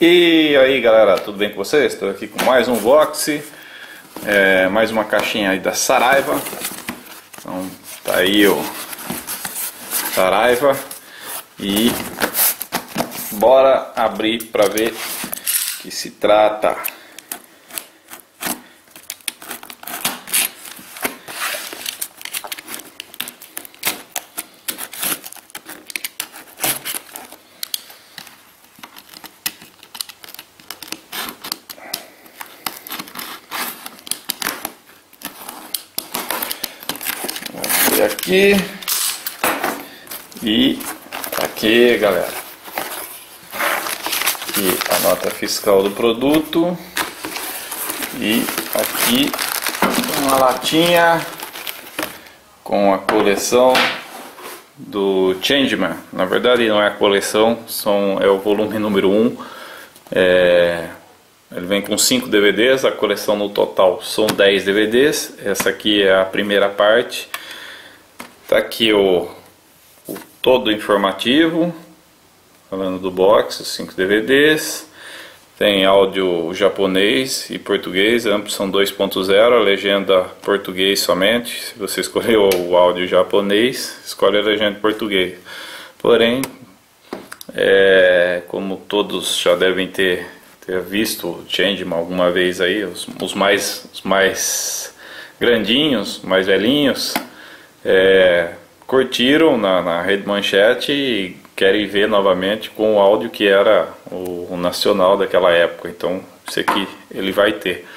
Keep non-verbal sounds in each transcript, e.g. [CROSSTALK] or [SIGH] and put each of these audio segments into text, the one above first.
E aí galera, tudo bem com vocês? Estou aqui com mais um box, é, mais uma caixinha aí da Saraiva. Então tá aí o Saraiva e bora abrir para ver que se trata. Aqui. E aqui galera. Aqui a nota fiscal do produto. E aqui uma latinha com a coleção do Changeman. Na verdade não é a coleção são, é o volume [LAUGHS] número 1 é, ele vem com 5 DVDs, a coleção no total são 10 DVDs. Essa aqui é a primeira parte. Tá aqui o, o todo informativo, falando do box, os 5 DVDs. Tem áudio japonês e português, ambos são 2.0, a legenda português somente. Se você escolheu o áudio japonês, escolhe a legenda português. Porém, é, como todos já devem ter, ter visto o Changeman alguma vez aí, os, os, mais, os mais grandinhos, mais velhinhos, é, curtiram na, na Rede Manchete e querem ver novamente com o áudio que era o, o nacional daquela época. Então, isso aqui ele vai ter.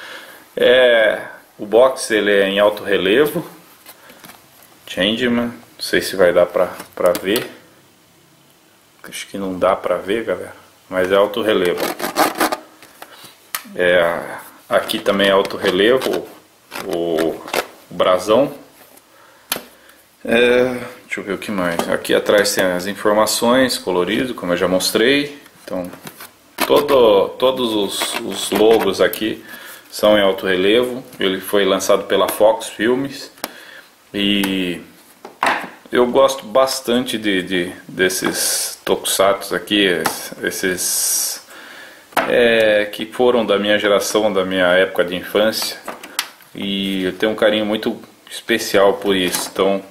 É, o box ele é em alto relevo. Changeman, não sei se vai dar pra, pra ver. Acho que não dá pra ver, galera. Mas é alto relevo. É, aqui também é alto relevo. O, o brasão é, deixa eu ver o que mais. Aqui atrás tem as informações colorido, como eu já mostrei. Então, todo, todos os, os logos aqui são em alto relevo. Ele foi lançado pela Fox Filmes e eu gosto bastante de, de desses tokusatsu aqui, esses é, que foram da minha geração, da minha época de infância. E eu tenho um carinho muito especial por isso. Então,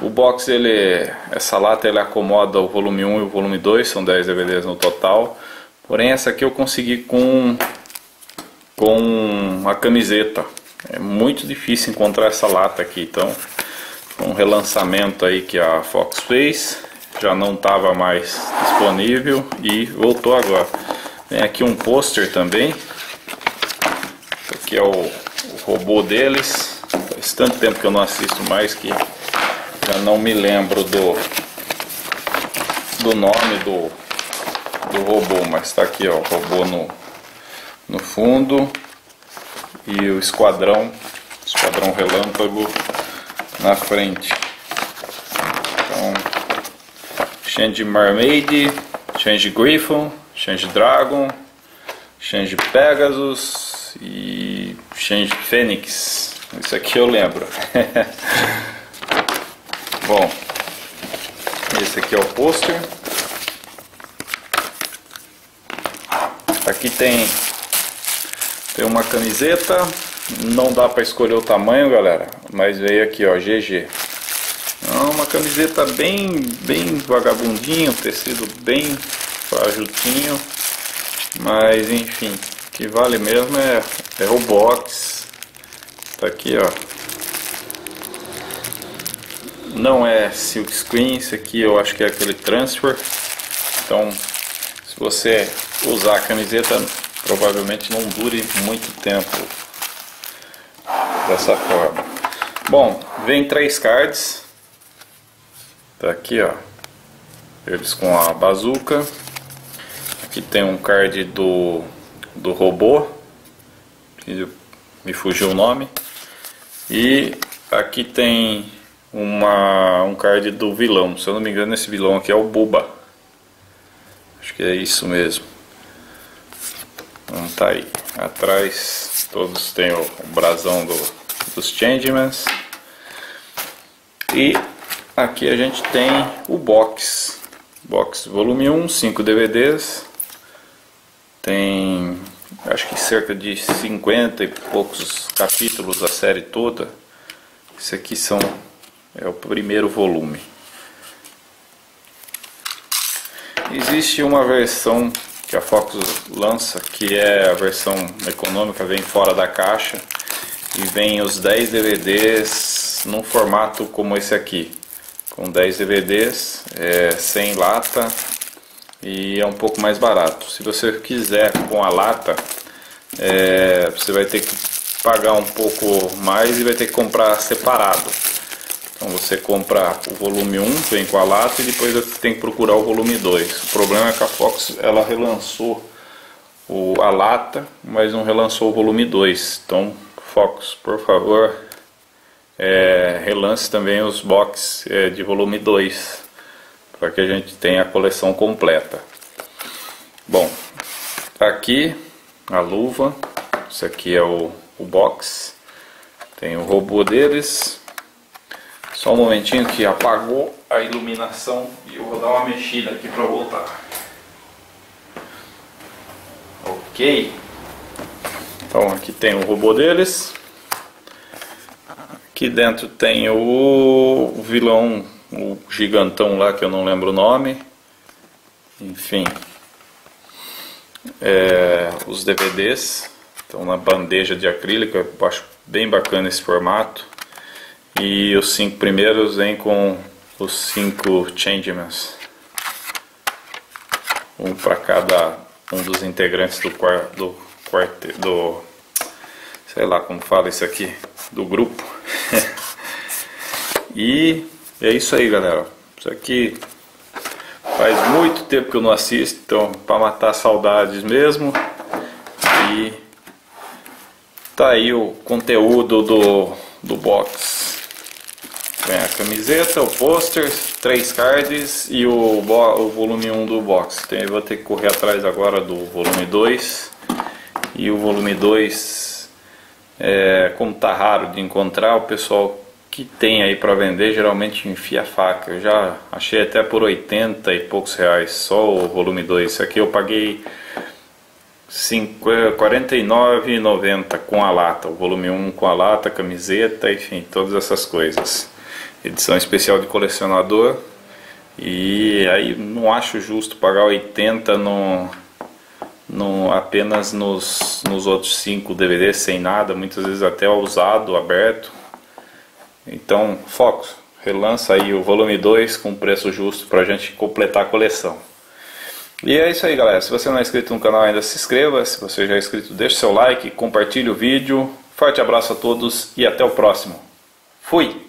o box, ele, essa lata ele acomoda o volume 1 e o volume 2, são 10 DVDs no total. Porém essa aqui eu consegui com, com a camiseta. É muito difícil encontrar essa lata aqui, então um relançamento aí que a Fox fez, já não estava mais disponível e voltou agora. Tem aqui um pôster também, aqui é o, o robô deles, faz tanto tempo que eu não assisto mais que já não me lembro do do nome do, do robô, mas está aqui ó, o robô no, no fundo e o esquadrão, esquadrão relâmpago na frente. Então, Change Mermaid, Change Griffon, Change Dragon, Change Pegasus e Change Fênix. Isso aqui eu lembro. [LAUGHS] Bom, esse aqui é o pôster. Aqui tem tem uma camiseta, não dá para escolher o tamanho, galera, mas veio aqui, ó, GG. É uma camiseta bem bem vagabundinho, tecido bem fajutinho, mas enfim, que vale mesmo é, é o box. Tá aqui, ó, não é silk screen, isso aqui eu acho que é aquele transfer. Então, se você usar a camiseta, provavelmente não dure muito tempo dessa forma. Bom, vem três cards. Tá aqui, ó. Eles com a bazuca. Aqui tem um card do do robô. Me fugiu o nome. E aqui tem uma, um card do vilão. Se eu não me engano, esse vilão aqui é o Buba. Acho que é isso mesmo. Então tá aí. Atrás todos têm o, o brasão do, dos Changemans. E aqui a gente tem o box. Box volume 1, 5 DVDs. tem acho que cerca de 50 e poucos capítulos da série toda. Esse aqui são é o primeiro volume. Existe uma versão que a Focus lança, que é a versão econômica, vem fora da caixa e vem os 10 DVDs num formato como esse aqui, com 10 DVDs, é, sem lata e é um pouco mais barato. Se você quiser com a lata, é, você vai ter que pagar um pouco mais e vai ter que comprar separado. Então você compra o volume 1, vem com a lata e depois você tem que procurar o volume 2. O problema é que a Fox ela relançou o, a lata, mas não relançou o volume 2. Então, Fox, por favor, é, relance também os box é, de volume 2 para que a gente tenha a coleção completa. Bom, aqui a luva, isso aqui é o, o box, tem o robô deles. Só um momentinho que apagou a iluminação e eu vou dar uma mexida aqui para voltar. Ok. Então aqui tem o robô deles. Aqui dentro tem o vilão o gigantão lá que eu não lembro o nome. Enfim. É, os DVDs estão na bandeja de acrílico, eu acho bem bacana esse formato. E os cinco primeiros vêm com os cinco changements. Um para cada um dos integrantes do quarto do, quarto, do sei lá como fala isso aqui, do grupo. [LAUGHS] e é isso aí, galera. Isso aqui faz muito tempo que eu não assisto, então para matar saudades mesmo. E tá aí o conteúdo do, do box. Tem a camiseta, o pôster, três cards e o, o volume 1 do box. Então eu vou ter que correr atrás agora do volume 2. E o volume 2, é, como tá raro de encontrar, o pessoal que tem aí para vender geralmente enfia faca. Eu já achei até por 80 e poucos reais só o volume 2. Esse aqui eu paguei R$ 49,90 com a lata, o volume 1 com a lata, camiseta, enfim, todas essas coisas. Edição especial de colecionador. E aí não acho justo pagar 80 no, no apenas nos, nos outros 5 DVDs sem nada, muitas vezes até usado, aberto então, Focus, relança aí o volume 2 com preço justo para a gente completar a coleção. E é isso aí, galera. Se você não é inscrito no canal ainda, se inscreva. Se você já é inscrito, deixe seu like, compartilhe o vídeo. Forte abraço a todos e até o próximo. Fui!